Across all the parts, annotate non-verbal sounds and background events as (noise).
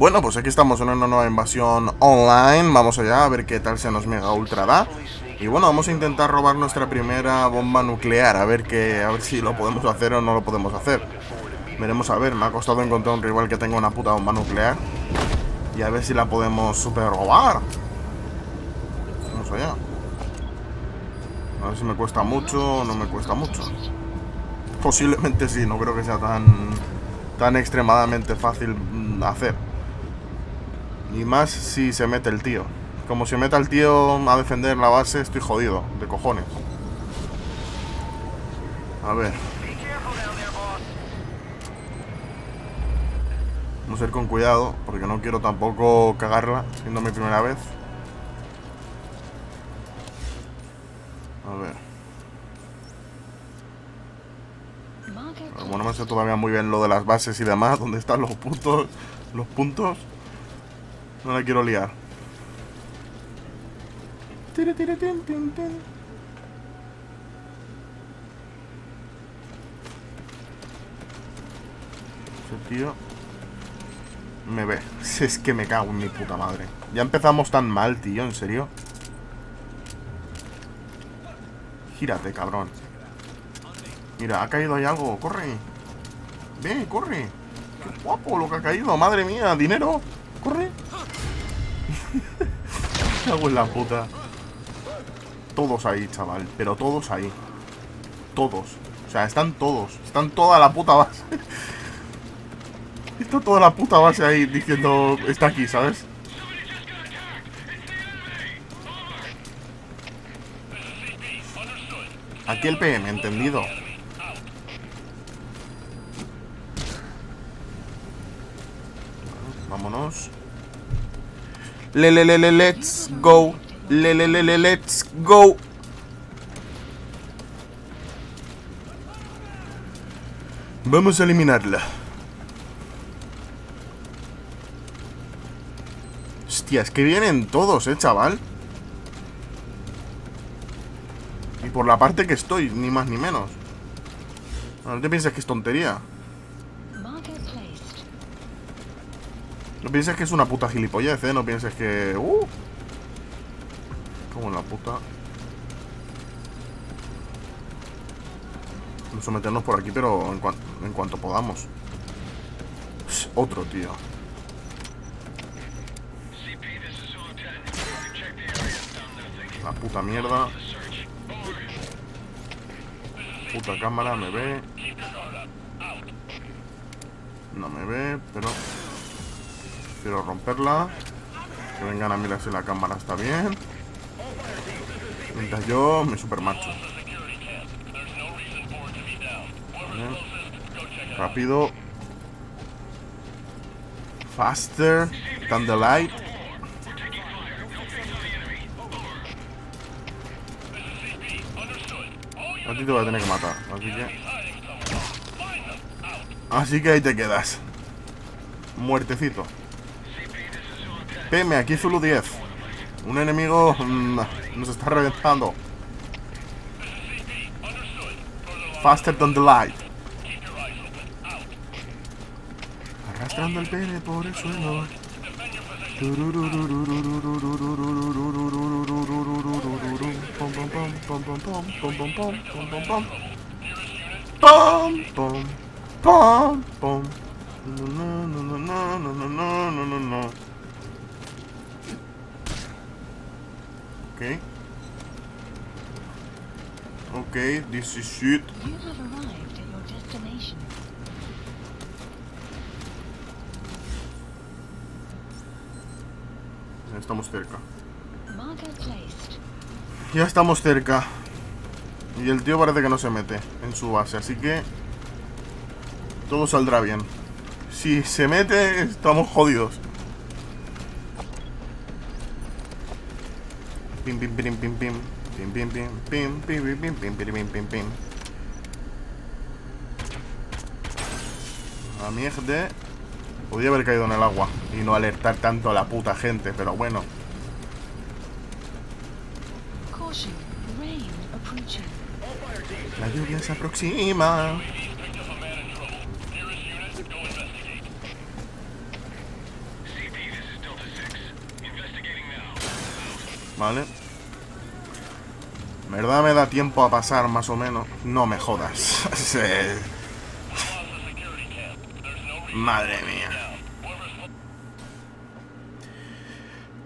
Bueno, pues aquí estamos en una nueva invasión online. Vamos allá a ver qué tal se nos mega ultra da. Y bueno, vamos a intentar robar nuestra primera bomba nuclear. A ver, que, a ver si lo podemos hacer o no lo podemos hacer. Veremos a ver. Me ha costado encontrar un rival que tenga una puta bomba nuclear. Y a ver si la podemos super robar. Vamos allá. A ver si me cuesta mucho o no me cuesta mucho. Posiblemente sí, no creo que sea tan, tan extremadamente fácil mm, hacer. Y más si se mete el tío. Como se meta el tío a defender la base, estoy jodido, de cojones. A ver. Vamos a ir con cuidado, porque no quiero tampoco cagarla, siendo mi primera vez. A ver. Bueno, no me sé todavía muy bien lo de las bases y demás, dónde están los puntos, los puntos. No la quiero liar. Tira, tira, tin, tin, tin. Ese tío me ve. (laughs) Es que me cago en mi puta madre. Ya empezamos tan mal, tío, en serio. Gírate, cabrón. Mira, ha caído ahí algo. Corre. Ve, corre. Qué guapo lo que ha caído. Madre mía, dinero. Corre. Cago en la puta. Todos ahí, chaval. Pero todos ahí. Todos. O sea, están todos. Están toda la puta base. Está toda la puta base ahí diciendo... Está aquí, ¿sabes? Aquí el PM, entendido. Vámonos. Le, le, le, le, let's go. Le, le, let's go. Vamos a eliminarla. Hostia, es que vienen todos, eh, chaval. Y por la parte que estoy, ni más ni menos. No te pienses que es tontería. No pienses que es una puta gilipollez, ¿eh? No pienses que... ¡Uh! Como la puta... Vamos a meternos por aquí, pero en, cuan- en cuanto podamos. Otro, tío. La puta mierda. Puta cámara, me ve. No me ve, pero... Quiero romperla. Que vengan a mirar si la cámara está bien. Mientras yo me supermarcho. Bien. Rápido. Faster than the light. A ti te voy a tener que matar. Así que... Así que ahí te quedas. Muertecito. PM, aquí Zulu 10. Un enemigo mm, nos está reventando. Faster than the light. Arrastrando el pene por el suelo. Pom, pom, pom, pom, Okay. Okay, this is destination. Ya estamos cerca. Ya estamos cerca. Y el tío parece que no se mete en su base, así que todo saldrá bien. Si se mete, estamos jodidos. pim, pim, pim, pim, pim. Pim, pim, pim, pim, pim, pim, pim, pim, pim, pim, pim. La mierda. Podría haber caído en el agua y no alertar tanto a la puta gente, pero bueno. La lluvia se aproxima. Vale. ¿Verdad me da tiempo a pasar más o menos? No me jodas. (laughs) Madre mía.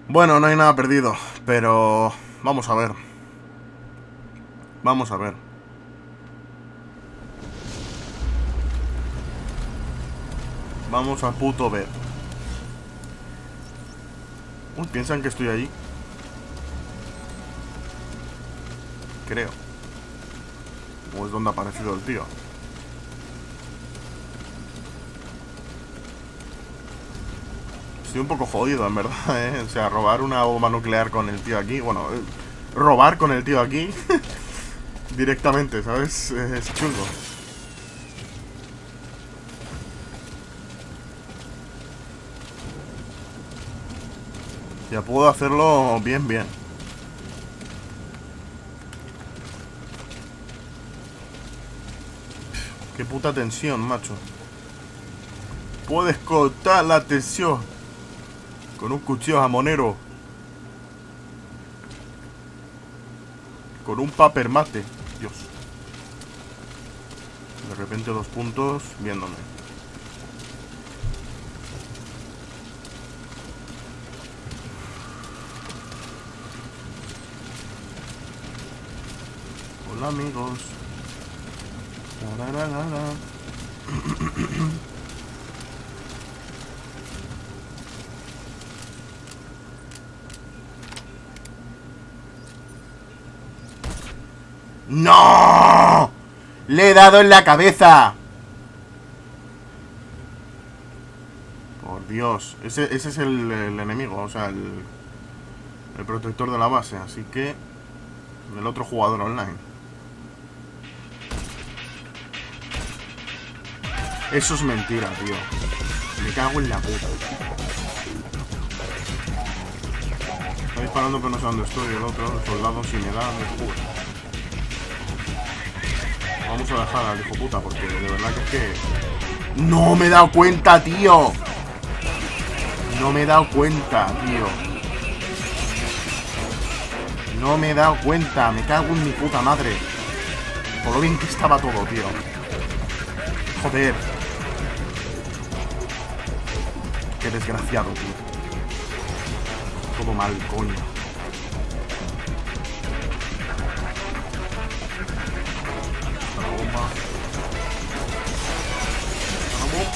Bueno, no hay nada perdido, pero vamos a ver. Vamos a ver. Vamos a puto ver. Uy, piensan que estoy allí. Creo. O es donde ha aparecido el tío. Estoy un poco jodido, en verdad, (laughs) ¿eh? O sea, robar una bomba nuclear con el tío aquí. Bueno, eh, robar con el tío aquí. (laughs) Directamente, ¿sabes? Es chungo. Ya puedo hacerlo bien, bien. Qué puta tensión, macho. Puedes cortar la tensión con un cuchillo jamonero. Con un paper mate. Dios. De repente dos puntos viéndome. Hola amigos. ¡No! ¡Le he dado en la cabeza! Por Dios. Ese, es el, el enemigo, o sea, el, el protector de la base. Así que... El otro jugador online. Eso es mentira, tío. Me cago en la puta. Está disparando pero no sé dónde estoy. El otro, el soldado, si me da, me. Vamos a dejar al hijo puta porque de verdad que es que... ¡No me he dado cuenta, tío! No me he dado cuenta, tío. No me he dado cuenta. Me cago en mi puta madre. Por lo bien que estaba todo, tío. Joder. Qué desgraciado, tío. Todo mal, coño.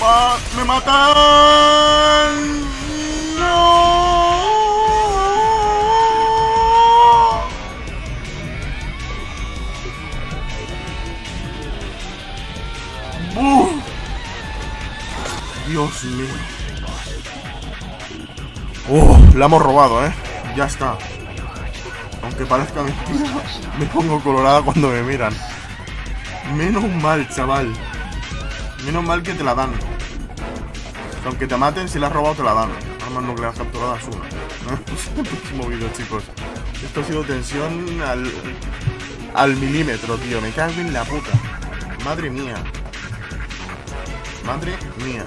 La. ¡Me matan! Dios mío. Oh, la hemos robado, ¿eh? Ya está. Aunque parezca mentira, me pongo colorada cuando me miran. Menos mal, chaval. Menos mal que te la dan. Aunque te maten, si la has robado, te la dan. Armas nucleares capturadas, una. (laughs) próximo vídeo, chicos. Esto ha sido tensión al, al milímetro, tío. Me cago en la puta. Madre mía. Madre mía.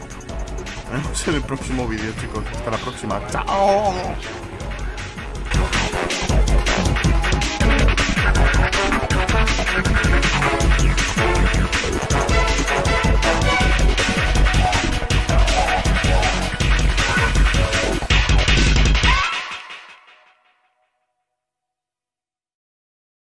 Nos vemos en el próximo vídeo, chicos. Hasta la próxima. ¡Chao!